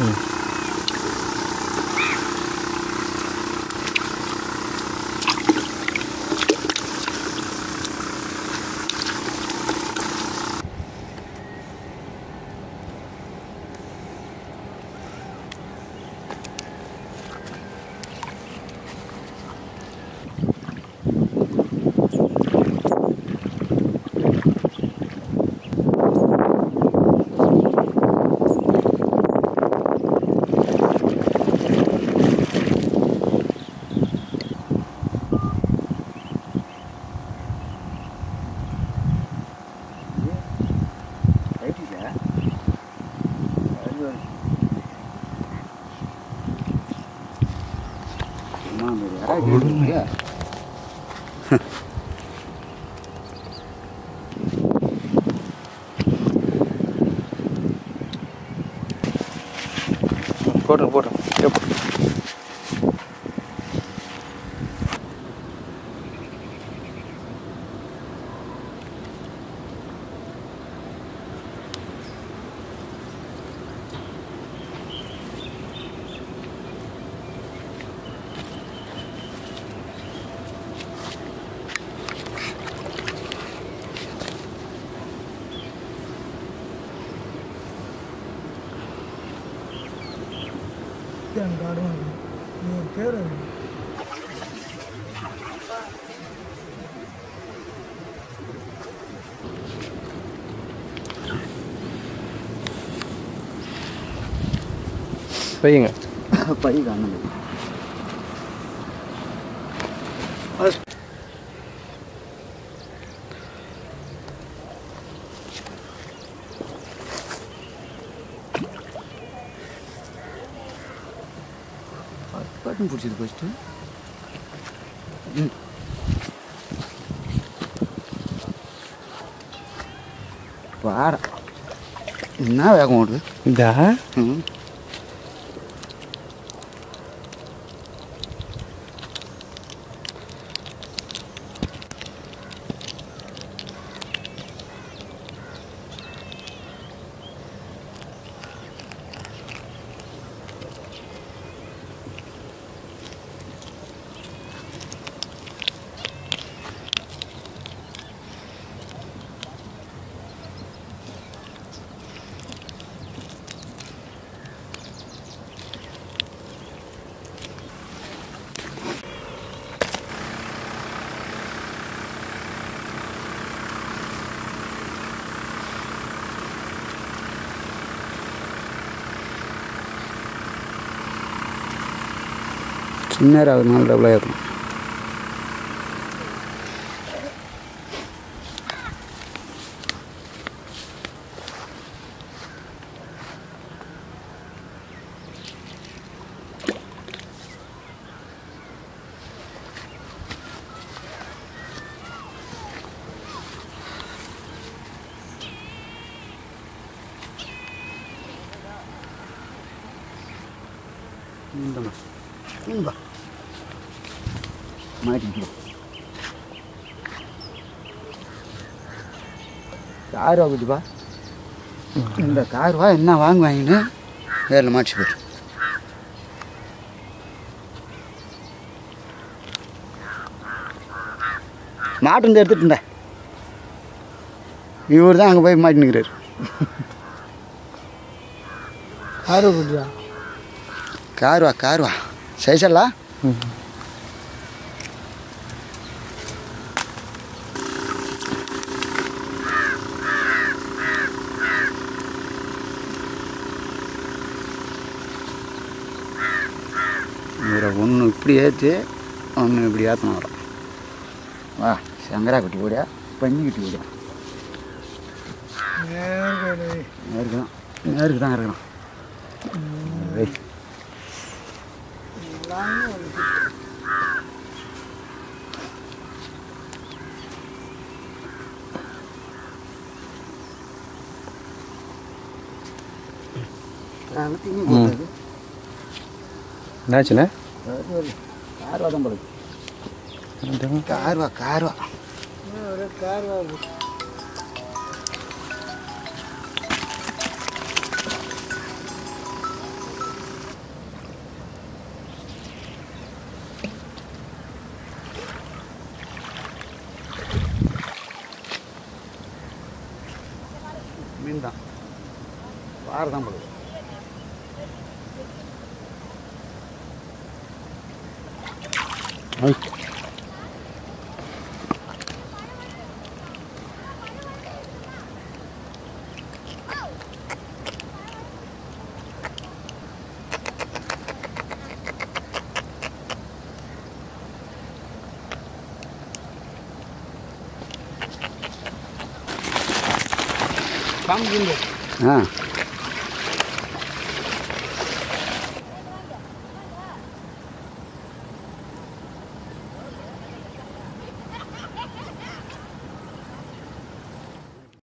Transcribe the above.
Mm. right here. Really? Yeah. போட்டுரு போட்டுரு போட்டுங்க போட்டுங்க ஏ, போட்டு. வையுங்க பை காணும் பட்டன் பிடிச்சது ஃபஸ்ட்டு பாட என்ன வேகம் ஓடுது இதா ம் சின்ன அதனால டபுளாக ஏற்றணும் இந்தம்மா. இந்தா. மாட்டிக்கிறோம் கார் வாங்குதுப்பா இந்த கார் வா என்ன வாங்குவாங்கன்னு வேரில் மாட்டி போயிரு. மாட்டு வந்து எடுத்துட்டுண்டா இவர் தான் அங்கே போய் மாட்டினுக்கிறார். கார் வா கார் வா. சைசல்லா இவரை ஒன்று இப்படி ஏற்றி ஒன்று இப்படி ஏற்றணும் வரோம். வா சங்கரா கட்டி போடியா? பஞ்சு கட்டி போடியா? நேருக்கு தான் நேருக்கு தான் இருக்கணும் என்னாச்சுண்ணே? கார்வா தான் போடுது கார்வா கார்வா ஒரு கார்வா மீன் தான். வாரம் தான் போடுது. Đây. bám kim được à